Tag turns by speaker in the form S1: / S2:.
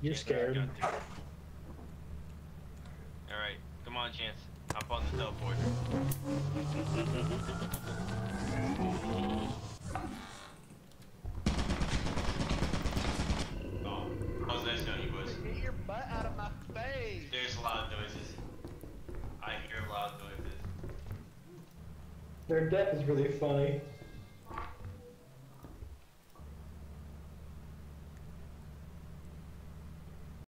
S1: You're scared.
S2: Alright, come on, Chance. Hop on the teleport. Oh, how's that sound, you, boys.
S3: Get your butt out of my face!
S2: There's a lot of noises. I hear a lot of noises.
S1: Their death is really funny.